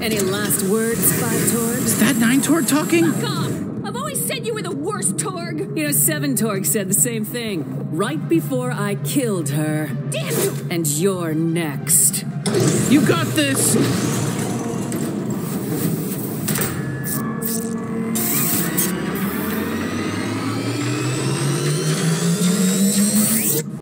Any last words, Five Torg? Is that Nine Torg talking? Fuck off! I've always said you were the worst, Torg! You know, Seven Torg said the same thing. Right before I killed her. Damn you! And you're next. You got this!